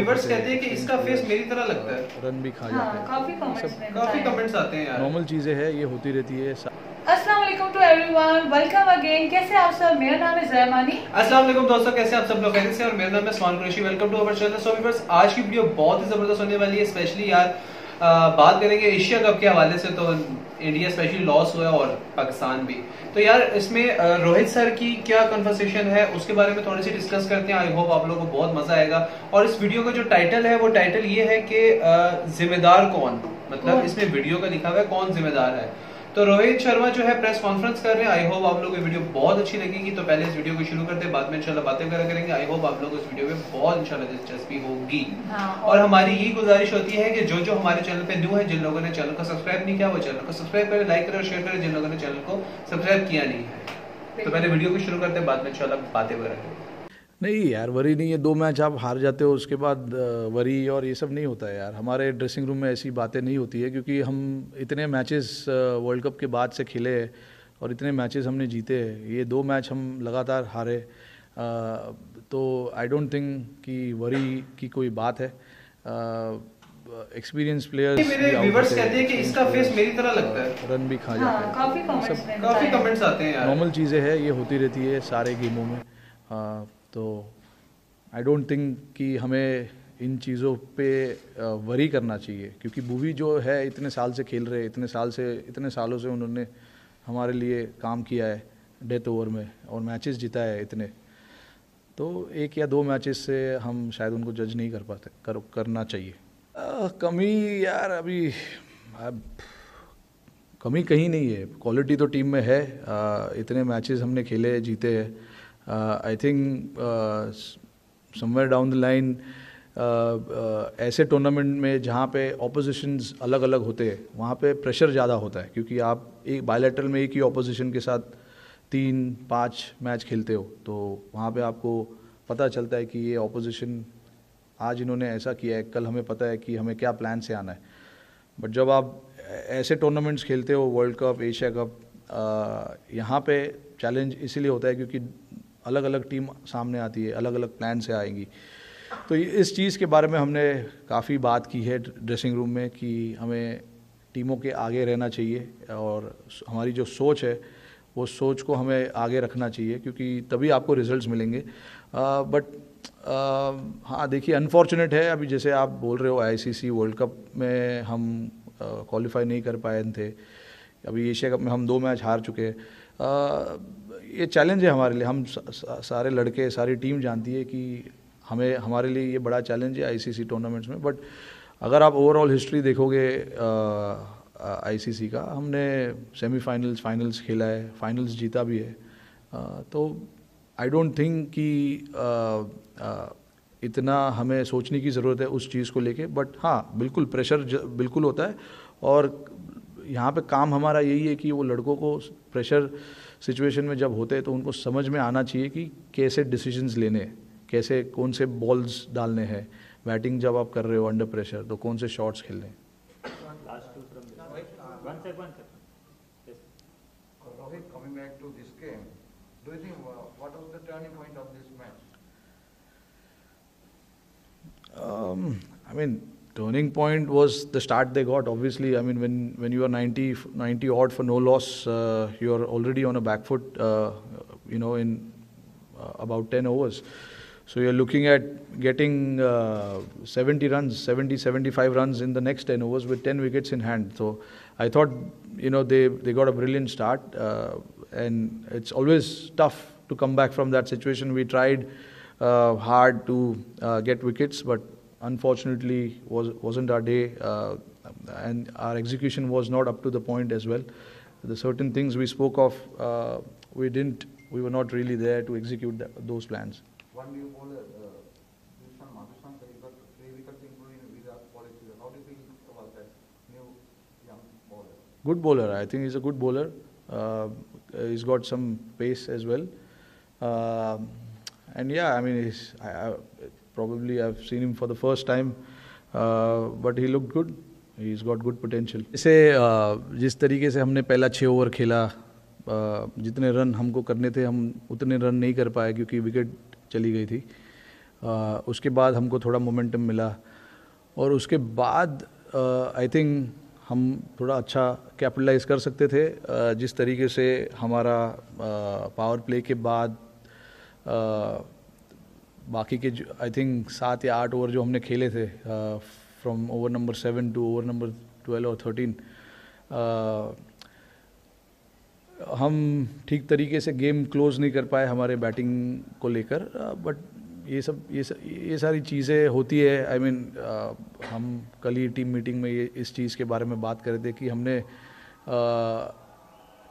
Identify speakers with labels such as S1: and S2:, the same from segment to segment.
S1: Viewers कहते हैं कि इसका फेस मेरी तरह लगता है।
S2: रन भी खा जाते
S3: हाँ काफ़ी कमेंट्स
S1: काफ़ी कमेंट्स आते हैं यार।
S2: नॉर्मल चीज़ें है ये होती रहती है
S3: अस्सलाम वालेकुम टू एवरीवन वेलकम अगेन कैसे आप सब? मेरा नाम है जयमानी।
S1: अस्सलाम वालेकुम दोस्तों कैसे आप सब लोग? कैसे और मेरा नाम है Swan Qureshi welcome to our channel so viewers आज की वीडियो बहुत ही ज़बरदस्त होने वाली है स्पेशली यार आ, बात करेंगे एशिया कप के हवाले से तो इंडिया स्पेशली लॉस हुआ और पाकिस्तान भी। तो यार इसमें रोहित सर की क्या कन्वर्सेशन है? उसके बारे में थोड़ी सी डिस्कस करते हैं। आई होप आप लोगों को बहुत मज़ा आएगा। और इस वीडियो का जो टाइटल है वो टाइटल ये है कि जिम्मेदार कौन? मतलब इसमें वीडियो का लिखा हुआ है कौन जिम्मेदार है? तो रोहित शर्मा जो है प्रेस कॉन्फ्रेंस कर रहे हैं। आई होप आप लोगों को वीडियो बहुत अच्छी लगेगी। तो पहले इस वीडियो को शुरू करते हैं। बाद में इंशाल्लाह बातें करा करेंगे। आई होप आप लोगों को इस वीडियो में बहुत इंशाल्लाह दिलचस्पी होगी।
S3: हाँ,
S1: और हमारी यही गुजारिश होती है कि जो जो हमारे चैनल पे न्यू है जिन लोगों ने चैनल को सब्सक्राइब नहीं किया वो चैनल को सब्सक्राइब करें लाइक करें और शेयर करें। जिन लोगों ने चैनल को सब्सक्राइब किया नहीं है। तो पहले वीडियो को शुरू करते हैं। बाद में इंशाल्लाह बातें वगैरह करेंगे।
S2: नहीं यार वरी नहीं है दो मैच आप हार जाते हो उसके बाद वरी और ये सब नहीं होता है यार। हमारे ड्रेसिंग रूम में ऐसी बातें नहीं होती है क्योंकि हम इतने मैचेस वर्ल्ड कप के बाद से खेले हैं और इतने मैचेस हमने जीते हैं। ये दो मैच हम लगातार हारे। तो आई डोंट थिंक कि वरी की कोई बात है। एक्सपीरियंस प्लेयर्स
S1: मेरे व्यूअर्स कहते हैं कि इसका फेस मेरी तरह लगता है।
S2: रन भी खा
S3: हाँ,
S2: जाते हैं
S3: काफ़ी कमेंट्स में
S1: काफ़ी कमेंट्स आते हैं यार।
S2: नॉर्मल चीज़ें हैं ये होती रहती है सारे गेमों में। हाँ, तो आई डोंट थिंक कि हमें इन चीज़ों पे वरी करना चाहिए। क्योंकि मूवी जो है इतने साल से खेल रहे इतने साल से इतने सालों से उन्होंने हमारे लिए काम किया है डेथ ओवर में और मैचेस जीता है इतने। तो एक या दो मैचेस से हम शायद उनको जज नहीं कर पाते कर करना चाहिए। अ, कमी यार अभी अब कमी कहीं नहीं है। क्वालिटी तो टीम में है। अ, इतने मैचेस हमने खेले जीते हैं। I think somewhere down the line ऐसे टूर्नामेंट में जहाँ पे ऑपोजिशंस अलग अलग होते हैं, वहाँ पे प्रेशर ज़्यादा होता है, क्योंकि आप एक बायलेटरल में एक ही ऑपोजिशन के साथ तीन, पाँच मैच खेलते हो तो वहाँ पे आपको पता चलता है कि ये ऑपोजिशन आज इन्होंने ऐसा किया है, कल हमें पता है कि हमें क्या प्लान से आना है। बट जब आप ऐसे टूर्नामेंट्स खेलते हो वर्ल्ड कप एशिया कप यहाँ पे चैलेंज इसीलिए होता है क्योंकि अलग अलग टीम सामने आती है अलग अलग प्लान से आएँगी। तो इस चीज़ के बारे में हमने काफ़ी बात की है ड्रेसिंग रूम में कि हमें टीमों के आगे रहना चाहिए और हमारी जो सोच है, वो सोच को हमें आगे रखना चाहिए क्योंकि तभी आपको रिजल्ट्स मिलेंगे। बट हाँ देखिए अनफॉर्चुनेट है, अभी जैसे आप बोल रहे हो आईसीसी वर्ल्ड कप में हम क्वालिफाई नहीं कर पाए थे। अभी एशिया कप में हम दो मैच हार चुके हैं। ये चैलेंज है हमारे लिए। हम सारे लड़के सारी टीम जानती है कि हमें हमारे लिए ये बड़ा चैलेंज है आईसीसी टूर्नामेंट्स में। बट अगर आप ओवरऑल हिस्ट्री देखोगे आईसीसी का हमने सेमीफाइनल्स फाइनल्स खेला है फाइनल्स जीता भी है। अ, तो आई डोंट थिंक कि अ, अ, इतना हमें सोचने की ज़रूरत है उस चीज़ को लेके। बट हाँ बिल्कुल प्रेशर बिल्कुल होता है। और यहाँ पे काम हमारा यही है कि वो लड़कों को प्रेशर सिचुएशन में जब होते हैं तो उनको समझ में आना चाहिए कि कैसे डिसीजंस लेने कैसे कौन से बॉल्स डालने हैं। बैटिंग जब आप कर रहे हो अंडर प्रेशर तो कौन से शॉट्स खेलने I mean, turning point was the start they got. Obviously, I mean, when, when you are 90, 90 odd for no loss, uh, you are already on a back foot, uh, you know, in uh, about 10 overs. So you're looking at getting uh, 70 runs, 70, 75 runs in the next 10 overs with 10 wickets in hand. So I thought, you know, they, they got a brilliant start. Uh, and it's always tough to come back from that situation. We tried uh, hard to get wickets, but unfortunately was wasn't our day, uh, and our execution was not up to the point as well. The certain things we spoke of, uh, we didn't, we were not really there to execute that, those plans.
S4: One new bowler, uh, Dilshan he got three wickets including Virat Kohli. How do you feel about that new young bowler?
S2: Good bowler, I think he's a good bowler. Uh, he's got some pace as well. Um and yeah, I mean, he's, I, I, probably I've seen him for the first time, uh, but he looked good. He's got good potential. जैसे uh, जिस तरीके से हमने पहला छः over खेला uh, जितने run हमको करने थे हम उतने रन नहीं कर पाए क्योंकि विकेट चली गई थी उसके बाद हमको थोड़ा मोमेंटम मिला और उसके बाद आई थिंक हम थोड़ा अच्छा कैपिटलाइज कर सकते थे जिस तरीके से हमारा पावर प्ले के बाद बाकी के आई थिंक सात या आठ ओवर जो हमने खेले थे from over number seven to over number twelve और थर्टीन हम ठीक तरीके से गेम क्लोज नहीं कर पाए हमारे बैटिंग को लेकर बट ये सब ये सब, ये सारी चीज़ें होती है। आई I मीन mean, हम कल ही टीम मीटिंग में ये इस चीज़ के बारे में बात कर रहे थे कि हमने आ,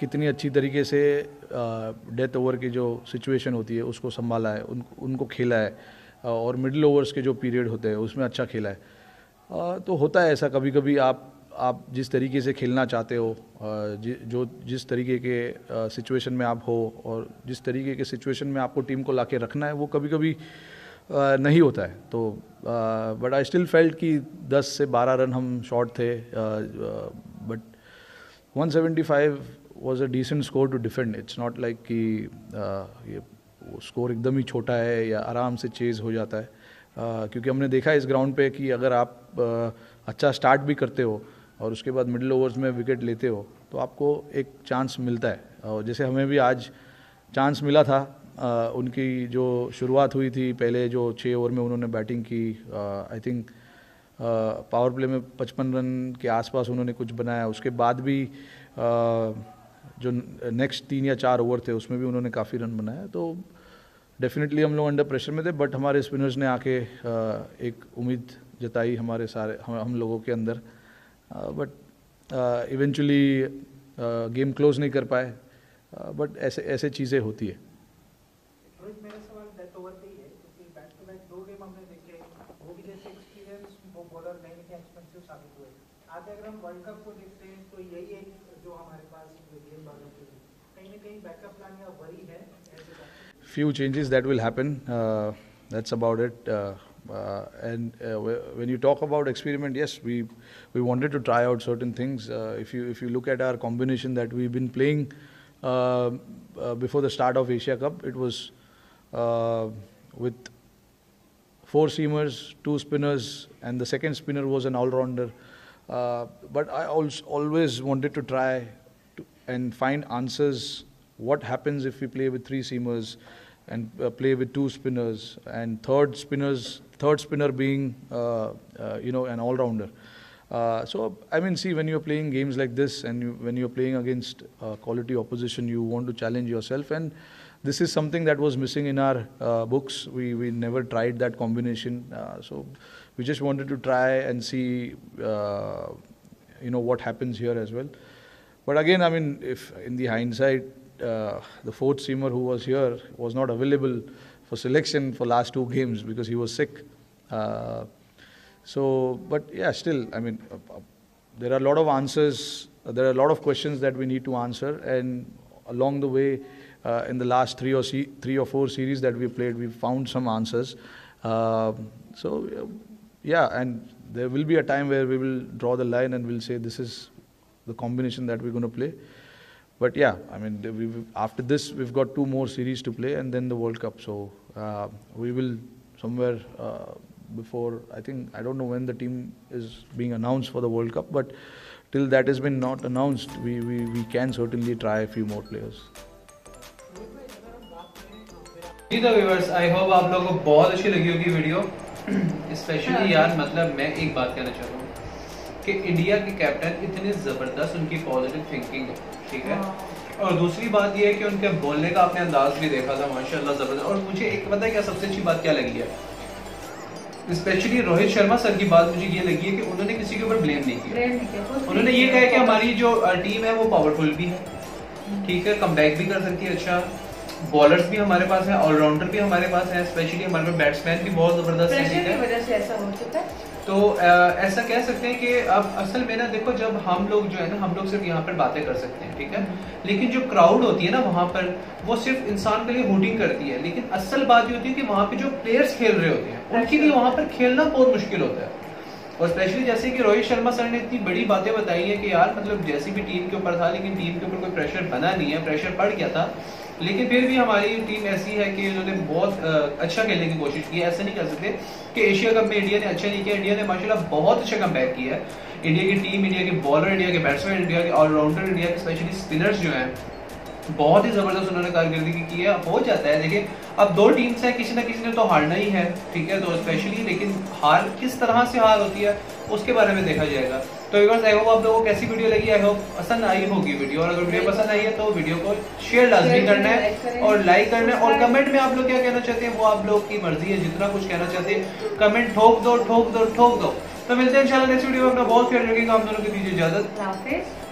S2: कितनी अच्छी तरीके से डेथ ओवर की जो सिचुएशन होती है उसको संभाला है उन, उनको खेला है और मिडिल ओवर्स के जो पीरियड होते हैं उसमें अच्छा खेला है। तो होता है ऐसा कभी कभी आप आप जिस तरीके से खेलना चाहते हो जि, जो जिस तरीके के सिचुएशन में आप हो और जिस तरीके के सिचुएशन में आपको टीम को ला के रखना है वो कभी कभी नहीं होता है। तो बट आई स्टिल फेल्ट कि 10 से 12 रन हम शॉर्ट थे but 175 was a decent score to defend it's not like कि ये स्कोर एकदम ही छोटा है या आराम से चेज हो जाता है। Uh, क्योंकि हमने देखा इस ग्राउंड पे कि अगर आप uh, अच्छा स्टार्ट भी करते हो और उसके बाद मिडिल ओवर्स में विकेट लेते हो तो आपको एक चांस मिलता है। और जैसे हमें भी आज चांस मिला था आ, उनकी जो शुरुआत हुई थी पहले जो छः ओवर में उन्होंने बैटिंग की आई थिंक पावर प्ले में पचपन रन के आसपास उन्होंने कुछ बनाया। उसके बाद भी आ, जो नेक्स्ट तीन या चार ओवर थे उसमें भी उन्होंने काफ़ी रन बनाया। तो डेफिनेटली हम लोग अंडर प्रेशर में थे बट हमारे स्पिनर्स ने आके एक उम्मीद जताई हमारे सारे हम, हम लोगों के अंदर। बट इवेंचुअली गेम क्लोज नहीं कर पाए। बट ऐसे ऐसे चीज़ें होती है।
S5: पे ही अगर हम वर्ल्ड कप को देखते हैं तो यही एक जो हमारे पास गेंदबाजों के लिए कहीं ना कहीं बैकअप प्लान या वरी है
S2: few changes that will happen uh, that's about it uh, uh, and uh, when you talk about experiment, yes, we we wanted to try out certain things. Uh, if you if you look at our combination that we've been playing uh, before the start of Asia Cup, it was with four seamers, two spinners, and the second spinner was an all-rounder. but I also always wanted to try to, and find answers. What happens if we play with three seamers? and uh, play with two spinners and third spinners third spinner being uh, uh, you know an all-rounder uh, so I mean see when you're playing games like this and you, when you're playing against uh, quality opposition you want to challenge yourself and this is something that was missing in our uh, books we we never tried that combination so we just wanted to try and see you know what happens here as well but again I mean if in the hindsight uh, the fourth seamer who was here was not available for selection for last two games because he was sick. Uh, so, but yeah, still, I mean, uh, there are a lot of answers. there are a lot of questions that we need to answer, and along the way, uh, in the last three or se- three or four series that we played, we found some answers. Um, so, yeah, and there will be a time where we will draw the line and we'll say this is the combination that we're going to play. But yeah, I mean, after this, we've got two more series to play and then the World Cup. So uh, we will somewhere uh, before, I think, I don't know when the team is being announced for the World Cup, but till that has been not announced, we, we, we can certainly try a few more players.
S1: जी तो viewers I hope आप लोगों को बहुत अच्छी लगी होगी video specially यार मतलब मैं एक बात कहना चाह हूँ कि इंडिया के कैप्टन इतने ज़बरदस्त उनकी पॉजिटिव थिंकिंग है ठीक है? और दूसरी बात ये है कि उनके बोलने का आपने अंदाज भी देखा था माशाल्लाह ज़बरदस्त। और मुझे एक पता है क्या सबसे अच्छी बात क्या लगी है? स्पेशली रोहित शर्मा सर की बात मुझे ये लगी है कि उन्होंने किसी के ऊपर ब्लेम नहीं किया। उन्होंने ये कहा कि हमारी जो टीम है वो पावरफुल भी है ठीक है? कम बैक भी कर सकती है अच्छा। बॉलर्स भी हमारे पास है ऑलराउंडर भी हमारे पास है स्पेशली हमारे पास बैट्समैन भी बहुत ज़बरदस्त है। तो आ, ऐसा कह सकते हैं कि अब असल में ना देखो जब हम लोग जो है ना हम लोग सिर्फ़ यहाँ पर बातें कर सकते हैं ठीक है? लेकिन जो क्राउड होती है ना वहाँ पर वो सिर्फ़ इंसान के लिए हुटिंग करती है। लेकिन असल बात ये होती है कि वहाँ पे जो प्लेयर्स खेल रहे होते हैं उनके लिए वहाँ पर खेलना बहुत मुश्किल होता है। और स्पेशली जैसे कि रोहित शर्मा सर ने इतनी बड़ी बातें बताई है कि यार मतलब जैसी भी टीम के ऊपर था लेकिन टीम के ऊपर कोई प्रेशर बना नहीं है प्रेशर पड़ गया था। लेकिन फिर भी हमारी टीम ऐसी है कि इन्होंने बहुत अच्छा खेलने की कोशिश की है। ऐसा नहीं कर सकते कि एशिया कप में इंडिया ने अच्छा नहीं किया। इंडिया ने माशाल्लाह बहुत अच्छा कम किया है। इंडिया की टीम इंडिया के बॉलर इंडिया के बैट्समैन इंडिया के ऑलराउंडर इंडिया के स्पेशली स्पिनर्स जो हैं, बहुत ही ज़बरदस्त उन्होंने कारकर्दगी की है। हो जाता है। देखिए, अब दो टीम्स हैं, किसी ना किसी ने तो हारना ही है, ठीक है तो स्पेशली लेकिन हार किस तरह से हार होती है? उसके बारे में देखा जाएगा। तो व्यवर्स आई होप आप लोगों को कैसी वीडियो लगी? आई होप पसंद आई होगी वीडियो और अगर वीडियो पसंद आई है तो वीडियो को शेयर लाजमी करना है और लाइक करना है। और कमेंट में आप लोग क्या कहना चाहते हैं वो आप लोग की मर्ज़ी है जितना कुछ कहना चाहते हैं। कमेंट ठोक दो ठोक दो ठोक दो। तो मिलते हैं इंशाल्लाह नेक्स्ट वीडियो में। अपना बहुत ख्याल रखिएगा। हम दोनों के दीजिए इजाज़त।